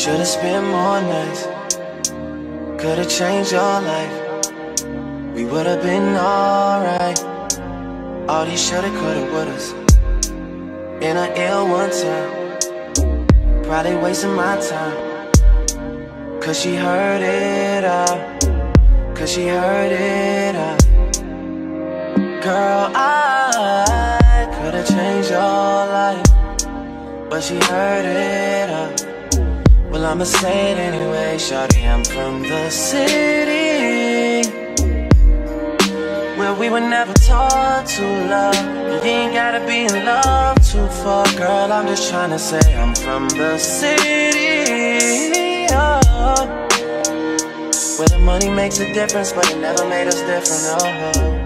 Should've spent more nights. Could've changed your life. We would've been alright. All these shoulda, coulda, wouldas. In a ill one time. Probably wasting my time. Cause she heard it out. Cause she heard it out. Changed your life. But she heard it out. Well, I'ma say it anyway, Shawty, I'm from the city Where we were never taught to love You ain't gotta be in love to fuck Girl, I'm just trying to say I'm from the city. Where the money makes a difference, but it never made us different, oh